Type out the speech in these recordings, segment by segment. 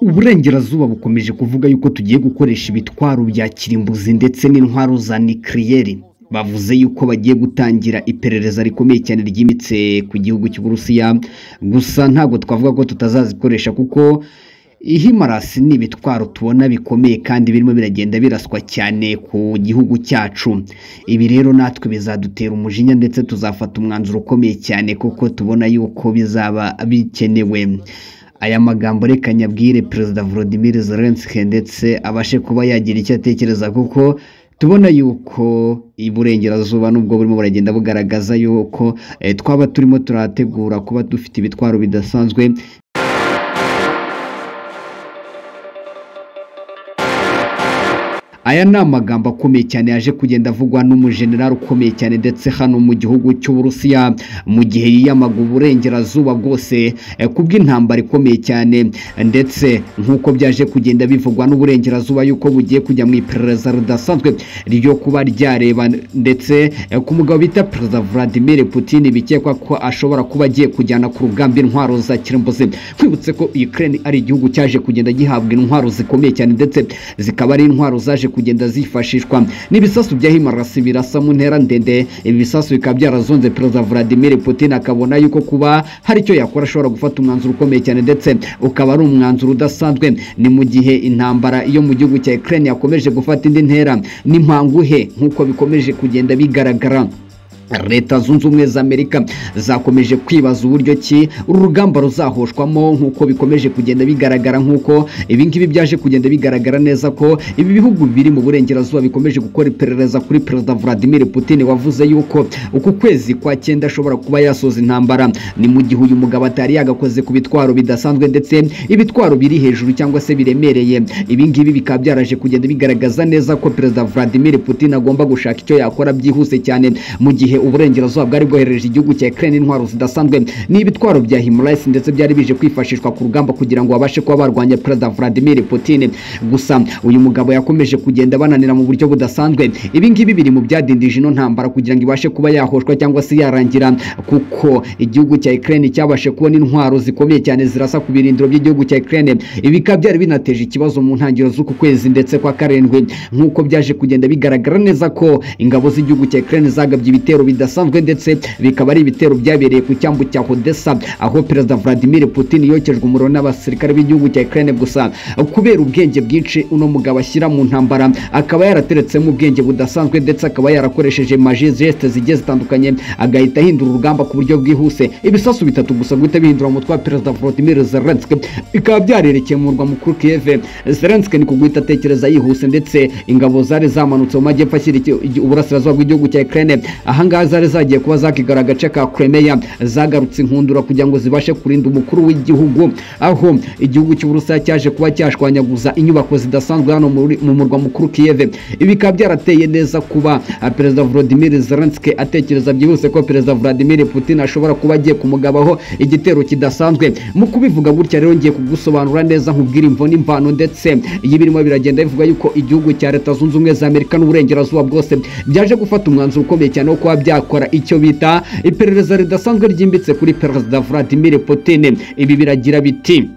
uburengerazuba bukomeje kuvuga yuko tugiye gukoresha ibitwaro bya kirimbuzi ndetse n'intwaro za nikiriyeri bavuze yuko bagiye gutangira iperereza rikomeye cyane ryimitse ku gihugu cy'uburusiya. Gusa ntabwo twavuga ko tutazazikoresha kuko ihimarasi ni ibitwaro tubona bikomeye kandi birimo biragenda biraswa cyane ku gihugu cyacu. Ibi rero natwe bizadutera umujinya ndetse tuzafata umwanzuro ukomeye cyane kuko tubona yuko bizaba bikenewe. Aya magambo reka nyabwire perezida Volodymyr Zelensky ndetse abashe kuba yagira icyo atekereza kuko tubona yuko iburengerazuba nubwo burimo buragenda bugaragaza yuko twaba turimo turategura kuba dufite ibitwaro bidasanzwe aya ni amagambo akomeye cyane yaje kugenda avugwa n'umujenerali ukomeye cyane ndetse hano mu gihugu cy'uburusiya mu gihe yiyamaga uburengerazuba bwose ku bw'intambara ikomeye cyane. Ndetse nk'uko byaje kugenda bivugwa n'uburengerazuba yuko bugiye kujya mu iperereza ridasanzwe ryo kuba ryareba. Ndetse ku mugabo bita perezida Vladimir Putin bikekwa ko ashobora kuba agiye kujyana ku rugamba intwaro za kirimbuzi. Twibutse ko Ukraine ari igihugu cyaje kugenda gihabwa intwaro zikomeye cyane ndetse zikaba ari intwaro zaje kugenda zifashishwa. N'ibisasu bya himarasi birasa mu ntera ndende. Ibi bisasu bikaba byarazonze perezida Vladimir Putin akabona yuko kuba hari icyo yakora ashobora gufata umwanzuro ukomeye cyane ndetse ukaba ari umwanzuro udasanzwe. Ni mu gihe intambara yo mu gihugu cya Ukraine yakomeje gufata indi ntera. N'impanguhe nk'uko bikomeje kugenda bigaragara. Leta zunze ubumwe za amerika zakomeje kwibaza uburyo ki uru rugamba ruzahoshwamo nk'uko bikomeje kugenda bigaragara nk'uko ibingibi byaje kugenda bigaragara neza ko ibi bihugu biri mu burengerazuba bikomeje gukora iperereza kuri perezida Vladimir Putin wavuze yuko uku kwezi kwa cyenda ashobora kuba yasoza intambara. Ni mu gihe uyu mugabo atari yagakoze ku bitwaro bidasanzwe ndetse ibitwaro biri hejuru cyangwa se biremereye. Ibingibi bikaba byaraje kugenda bigaragaza neza ko perezida Vladimir Putin agomba gushaka icyo yakora byihuse cyane mu gihe uburengerazuba bwari bwohereje igihugu cya Ukraine intwaro zidasanzwe. Ni ibitwaro bya Himalayas ndetse byari bije kwifashishwa ku rugamba kugira ngo babashe kuba barwanya Perezida Vladimir Putin. Gusa uyu mugabo yakomeje kugenda bananira mu buryo budasanzwe. Ibi ngibi biri mu byadindije ino ntambara kugira ngo ibashe kuba yahoshwa cyangwa se yarangira kuko igihugu cya Ukraine cyabashe kubona intwaro zikomeye cyane zirasa ku birindiro by'igihugu cya Ukraine. Ibi bikaba byari binateje ikibazo mu ntangiriro z'uku kwezi ndetse kwa karindwi. Nk'uko byaje kugenda bigaragara neza ko ingabo z'igihugu cya Ukraine zagabye ibitero bidasanzwe ndetse bikaba ari ibitero byabereye ku cyambu cya Odessa aho perezida Vladimir Putin yokejwe umuriro n'abasirikare b'igihugu cya Ukraine gusa kubera ubwenge bwinshi uno mugabo ashyira mu ntambara akaba yarateretsemo ubwenge budasanzwe ndetse akaba yarakoresheje magie geste zigiye zitandukanye agahita ahindura urugamba ku buryo bwihuse ibisasu bitatu gusa guhita bihindura umutwe wa perezida Volodymyr Zelensky bikaba byarerekeye mu murwa mukuru Kiev Zelensky ni kuguhita atekereza yihuse ndetse ingabo zari zamanutse mu majyepfo ashyira uburasirazuba bw'igihugu cya Ukraine ahangaha zari zagiye kuba zakigara agace ka Crimea zagarutse inkundura kugira ngo zibashe kurinda umukuru w'igihugu. Aho igihugu cy'uburusiya cyaje kuba cyashwanyaguza inyubako zidasanzwe hano mu murwa mukuru Kiev ibi bikaba byarateye neza kuba perezida Volodymyr Zelensky atekereza byihuse ko perezida Vladimir Putin ashobora kuba agiye kumugabaho igitero kidasanzwe. Mu kubivuga gutya rero ngiye kugusobanura neza nkubwira imvo n'imvano ndetse iyi birimo biragenda bivuga yuko igihugu cya leta zunze ubumwe za Amerika n'uburengerazuba bwose byaje gufata umwanzuro ukomeye cyane wo kuba byakora icyo bita iperereza ridasanzwe ryimbitse kuri perezida Vladimir Putin. Ibi biragira biti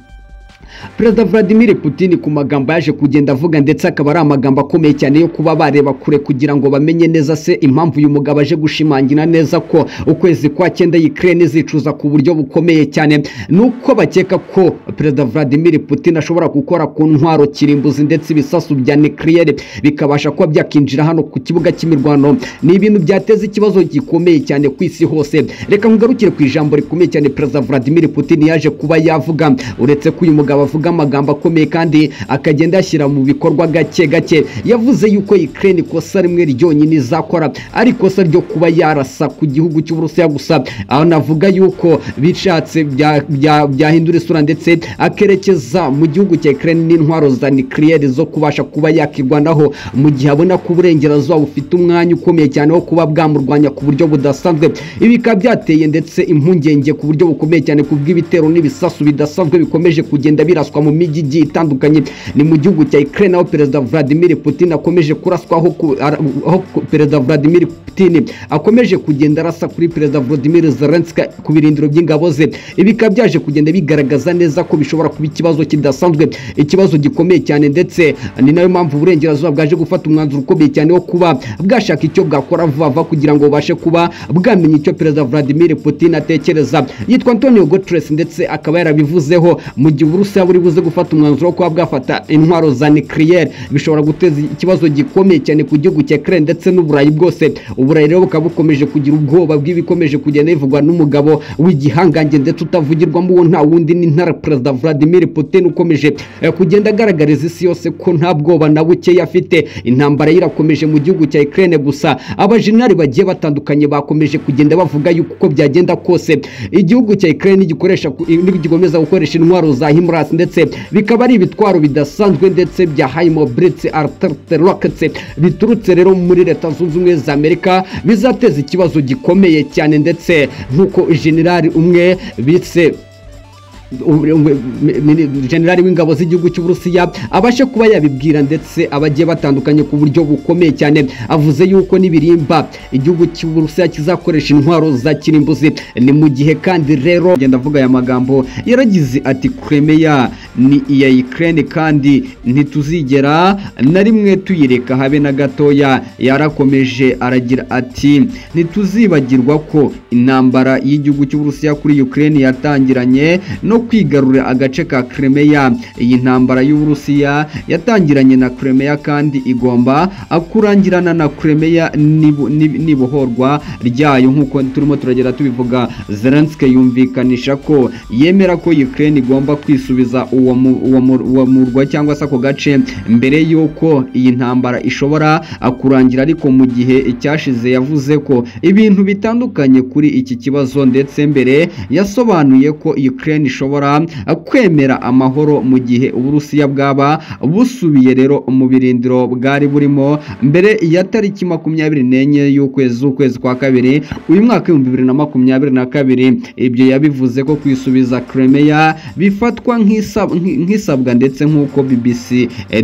perezida Vladimir Putin ku magambo yaje kugenda avuga ndetse akaba ari amagambo akomeye cyane yo kuba bareba kure kugira ngo bamenye neza se impamvu uyu mugabo aje gushimangira neza ko ukwezi kwa cyenda Ukraine zicuza ku buryo bukomeye cyane. Nuko bakeka ko perezida Vladimir Putin ashobora gukora ku ntwaro kirimbuzi ndetse ibisasu bya nucleaire bikabasha kuba byakinjira hano ku kibuga cy'imirwano. Ni ibintu byateza ikibazo gikomeye cyane ku isi hose. Reka nkugarukire ku ijambo rikomeye cyane perezida Vladimir Putin yaje kuba yavuga. Uretse ko uyu mugabo avuga amagambo akomeye kandi akagenda yashyira mu bikorwa gake gake. Yavuze yuko Ukraine ikosa rimwe ryonyine izakora ari ikosa ryo kuba yarasa ku gihugu cy'uburusiya gusa. Aho navuga yuko bishatse byahindura isura ndetse akerekeza mu gihugu cya Ukraine n'intwaro za nucleaire zo kubasha kuba yakirwanaho. Mu gihe abona ko uburengerazuba bufite umwanya ukomeye cyane wo kuba bwamurwanya ku buryo budasanzwe. Ibi bikaba byateye ndetse impungenge ku buryo bukomeye cyane ku bw'ibitero n'ibisasu bidasanzwe bikomeje kugenda bira ziraswa mu mijyi igiye itandukanye ni mu gihugu cya Ukraine aho perezida Vladimir Putin akomeje kuraswaho aho perezida Vladimir Putin akomeje kugenda arasa kuri perezida Volodymyr Zelensky ku birindiro by'ingabo ze. Ibi bikaba byaje kugenda bigaragaza neza ko bishobora kuba ikibazo kidasanzwe ikibazo gikomeye cyane ndetse ni na yo mpamvu uburengerazuba bwaje gufata umwanzuro ukomeye cyane wo kuba bwashaka icyo bwakora vuba vuba kugira ngo bubashe kuba bwamenya icyo perezida Vladimir Putin atekereza. Yitwa Antonio Guterres ndetse akaba yarabivuzeho mu gihe Uburusiya buri buze gufata umwanzuro wo kuba bwafata intwaro za nucleaire bishobora guteza ikibazo gikomeye cyane ku gihugu cya Ukraine ndetse n'Uburayi bwose. Uburayi rero bukaba bukomeje kugira ubwoba bw'ibikomeje kugenda bivugwa n'umugabo w'igihangange ndetse utavugirwamo uwo nta wundi ni ntara perezida Vladimir Putin ukomeje kugenda agaragariza isi yose ko nta bwoba na buke afite intambara irakomeje mu gihugu cya Ukraine gusa. Abajenerali bagiye batandukanye bakomeje kugenda bavuga yuko uko byagenda kose. Igihugu cya Ukraine gikoresha gikomeza gukoresha intwaro za HIMARS ndetse bikaba ari ibitwaro bidasanzwe ndetse bya Himo Blitz Artillery Rockets biturutse rero muri leta zunze ubumwe za Amerika bizateza ikibazo gikomeye cyane ndetse nk'uko generali umwe bitse generali w'ingabo z'igihugu cy'uburusiya abashe kuba yabibwira ndetse abagiye batandukanye ku buryo bukomeye cyane avuze yuko n'ibirimba igihugu cy'uburusiya kizakoresha intwaro za kirimbuzi. Ni mu gihe kandi rero genda avuga aya magambo yaragize ati Crimea ni iya Ukraine kandi ntituzigera na rimwe tuyireka habe na gatoya. Yarakomeje aragira ati ntituzibagirwa ko intambara y'igihugu cy'uburusiya kuri Ukraine yatangiranye no kwigarurira agace ka Crimea. Iyi ntambara y'Uburusiya yatangiranye na Crimea kandi igomba kurangirana na Crimea n'ibohorwa ryayo. Nk'uko turimo turagera tubivuga Zelensky yumvikanisha ko yemera ko Ukraine igomba kwisubiza uwo murwa cyangwa se ako gace mbere y'uko iyi ntambara ishobora kurangira. Ariko mu gihe cyashize yavuze ko ibintu bitandukanye kuri iki kibazo ndetse mbere yasobanuye ko Ukraine ishobora kwemera amahoro mu gihe uburusiya bwaba busubiye rero mu birindiro bwari burimo mbere ya tariki makumyabiri n'enye y'ukwezi z'ukwezi kwa kabiri uyu mwaka w'ibihumbi bibiri na makumyabiri na kabiri. Ibyo yabivuze ko kwisubiza Crimea bifatwa nk'isabwa ndetse nk'uko BBC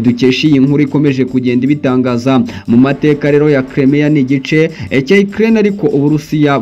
dukesha iyi nkuru ikomeje kugenda ibitangaza. Mu mateka rero ya Crimea ni igice cya Ukraine ariko uburusiya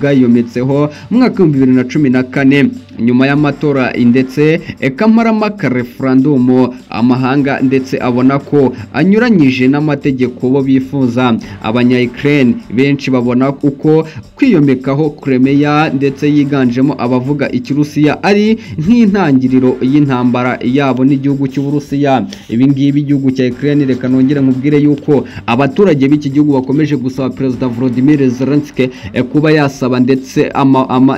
bwayometseho mu mwaka w'ibihumbi bibiri na cumi na kane. Nyuma y'amatora ndetse kamarampaka referandumu amahanga ndetse abona ko anyuranyije n'amategeko bo bifuza. abanya-Ukraine benshi babona uko kwiyomekaho Crimea ndetse yiganjemo abavuga ikirusiya ari nk'intangiriro y'intambara yabo n'igihugu cy'uburusiya. Ibi ngibi igihugu cya Ukraine reka nongere nkubwire yuko abaturage b'iki gihugu bakomeje gusaba perezida Volodymyr Zelensky kuba yasaba ndetse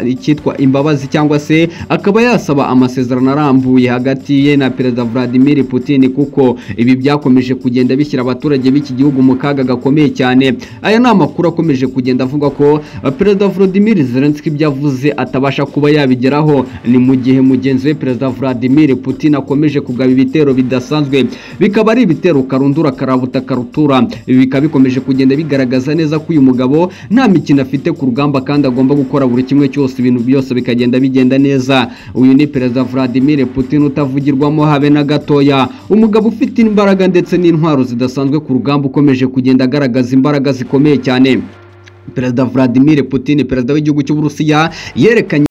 icyitwa imbabazi cyangwa se akaba yasaba amasezerano arambuye hagati ye na perezida Vladimir Putin kuko ibi byakomeje kugenda bishyira abaturage b'iki gihugu mu kaga gakomeye cyane. Aya ni amakuru akomeje kugenda avuga ko perezida Volodymyr Zelensky ibyo avuze atabasha kuba yabigeraho. Ni mu gihe mugenzi we perezida Vladimir Putin akomeje kugaba ibitero bidasanzwe. Bikaba ari ibitero karundura karabuta karutura. Ibi bikaba bikomeje kugenda bigaragaza neza ko uyu mugabo nta mikino afite ku rugamba kandi agomba gukora buri kimwe cyose ibintu byose bikagenda bigenda neza. Uyu ni perezida Vladimir Putin utavugirwamo habe na gatoya. Umugabo ufite imbaraga ndetse n'intwaro zidasanzwe ku rugamba ukomeje kugenda agaragaza imbaraga zikomeye cyane. Perezida Vladimir Putin perezida w'igihugu cy'uburusiya yerekanye